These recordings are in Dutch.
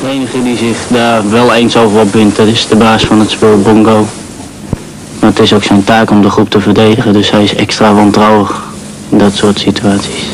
De enige die zich daar wel eens over opwindt, dat is de baas van het spel Bongo. Maar het is ook zijn taak om de groep te verdedigen, dus hij is extra wantrouwig in dat soort situaties.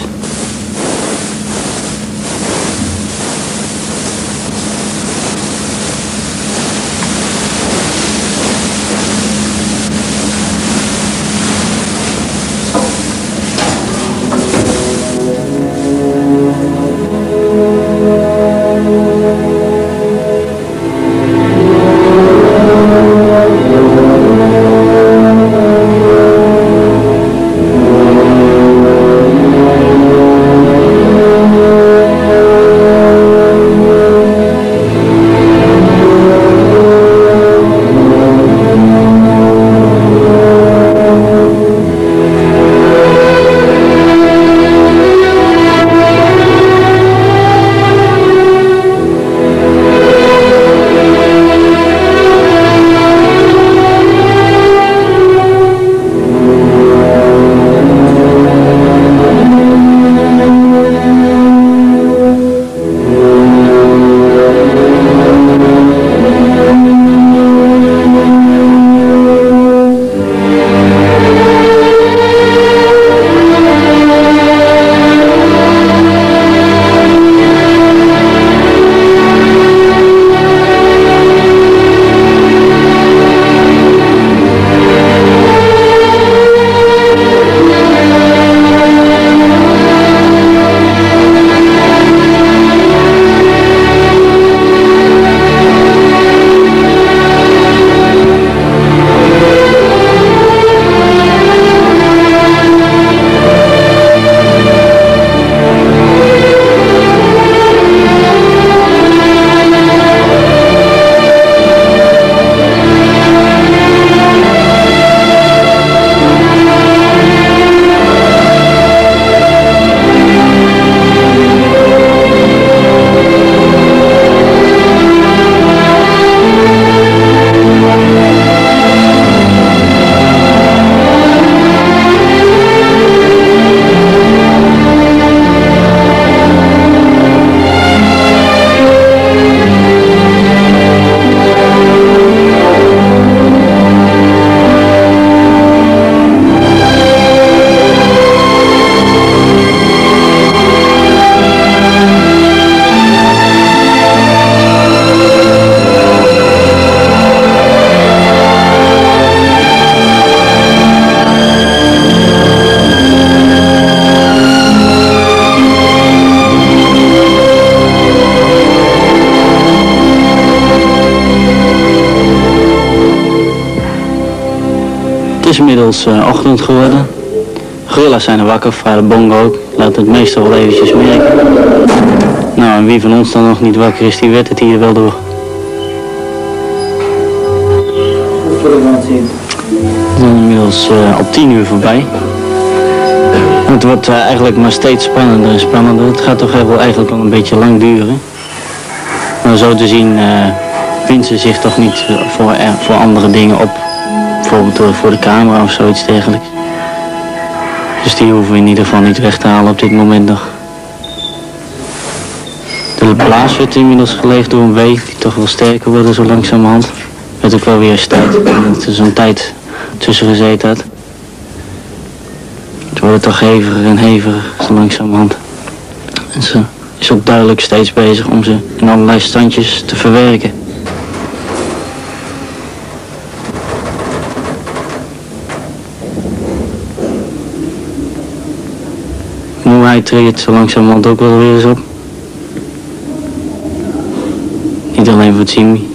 Is inmiddels eh, ochtend geworden. Gorilla's zijn er wakker, vader Bongo ook. Laat het meestal wel eventjes merken. Nou, en wie van ons dan nog niet wakker is, die werd het hier wel door. Is dan inmiddels eh, op 10 uur voorbij. Het wordt eh, eigenlijk maar steeds spannender en spannender. Het gaat toch wel eigenlijk al een beetje lang duren. Maar zo te zien vindt ze zich toch niet voor, voor andere dingen op. Bijvoorbeeld voor de camera of zoiets dergelijks. Dus die hoeven we in ieder geval niet weg te halen op dit moment nog. De blaas wordt inmiddels geleefd door een wee die toch wel sterker worden zo langzamerhand. Het ook wel weer eens tijd dat er zo'n tijd tussen gezeten had. Het wordt toch heviger en heviger zo langzamerhand. En ze is ook duidelijk steeds bezig om ze in allerlei standjes te verwerken. Moeheid treedt zo langzamerhand ook wel weer eens op. Niet alleen voor Jimmy.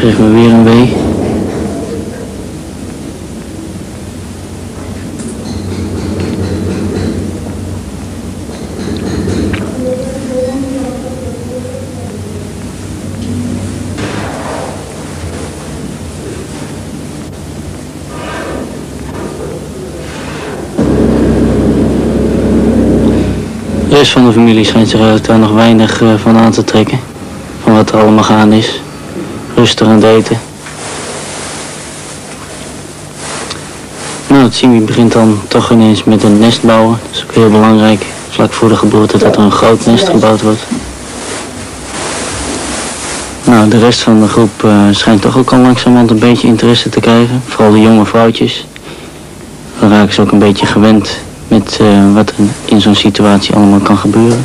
geef me weer een wee. De rest van de familie schijnt zich daar nog weinig eh, van aan te trekken. Van wat er allemaal aan is. Rustig aan het eten. Nou, het Simi begint dan toch ineens met een nest bouwen. Dat is ook heel belangrijk. Vlak voor de geboorte dat er een groot nest gebouwd wordt. Nou, de rest van de groep eh, schijnt toch ook al langzamerhand een beetje interesse te krijgen. Vooral de jonge vrouwtjes. Dan raken ze ook een beetje gewend met eh, wat er in zo'n situatie allemaal kan gebeuren.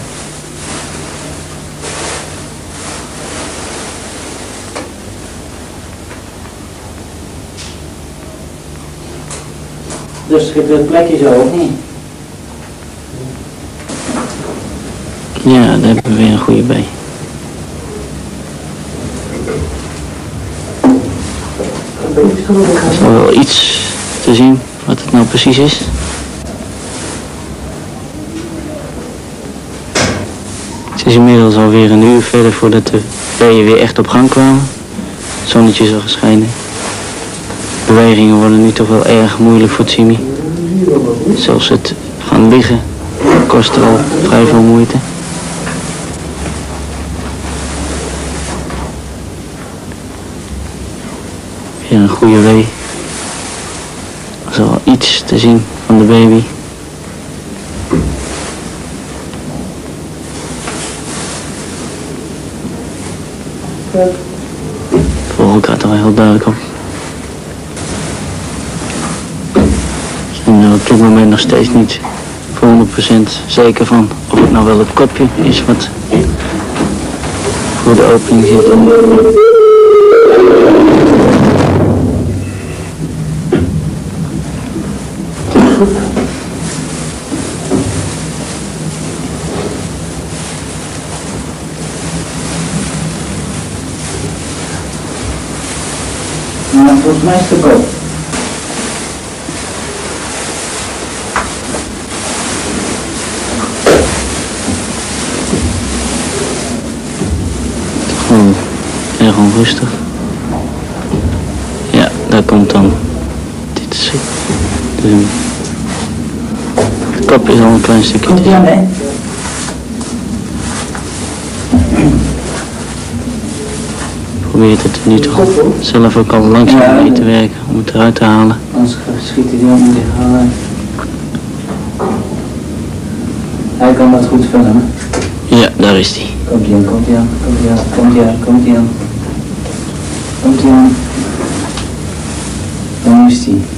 Dus het plekje zo, of niet? Ja, daar hebben we weer een goede bij. Er wel iets te zien wat het nou precies is. Het is inmiddels alweer een uur verder voordat de bijen weer echt op gang kwamen. Het zonnetje is al geschijnen. Bewegingen worden nu toch wel erg moeilijk voor Timmy. Zelfs het gaan liggen kost er al vrij veel moeite. Weer een goede wee. Er is wel iets te zien van de baby. Vogel gaat er wel heel duidelijk op. En op dit moment nog steeds niet voor 100% zeker van of het nou wel het kopje is wat voor de opening zit. Nou, volgens mij is het er boven. Gewoon erg onrustig. Ja, daar komt dan. Dit is het. De, is al een klein stukje. Komt te zien. hè? Probeert het nu toch zelf ook al langzaam mee te werken om het eruit te halen. Anders schieten die allemaal halen. Hij kan dat goed vullen, hè? Ja, daar is hij. Komt ie aan, komt ie aan, komt ie aan, komt ie aan, komt ie aan. Komt ie aan. Dan is die.